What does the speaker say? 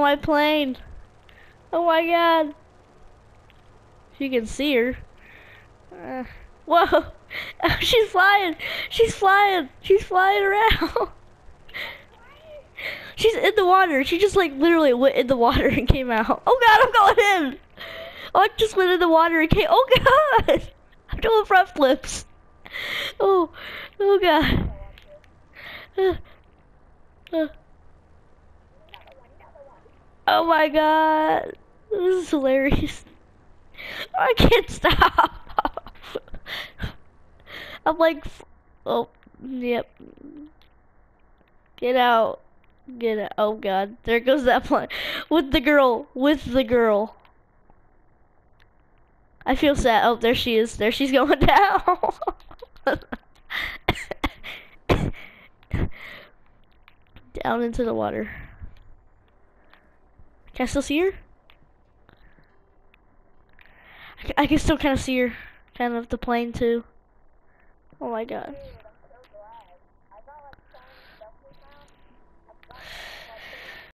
my plane. Oh my god. If You can see her. Uh, whoa. Oh, she's flying. She's flying. She's flying around. She's in the water. She just like literally went in the water and came out. Oh god, I'm going in. Oh, I just went in the water and came. Oh god. I'm doing front flips. Oh, oh god. Uh, uh. Oh my god. This is hilarious. I can't stop. I'm like, oh, yep. Get out. Get out. Oh god. There goes that plane. With the girl. With the girl. I feel sad. Oh, there she is. There she's going down. down into the water. Can I still see her? I I can still kind of see her. Kind of the plane too. Oh my god.